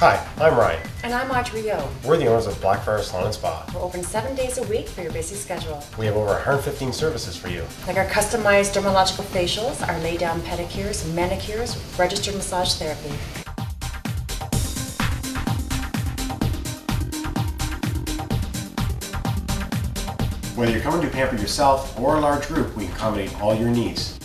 Hi, I'm Ryan. And I'm Audrey Yo. We're the owners of Blackfriar Salon and Spa. We're open seven days a week for your busy schedule. We have over 115 services for you. Like our customized dermatological facials, our lay down pedicures, manicures, registered massage therapy. Whether you're coming to pamper yourself or a large group, we accommodate all your needs.